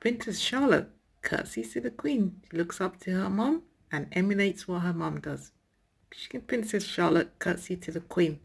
Princess Charlotte curtsies to the Queen. She looks up to her mom and emulates what her mom does. Princess Charlotte curtsy to the Queen.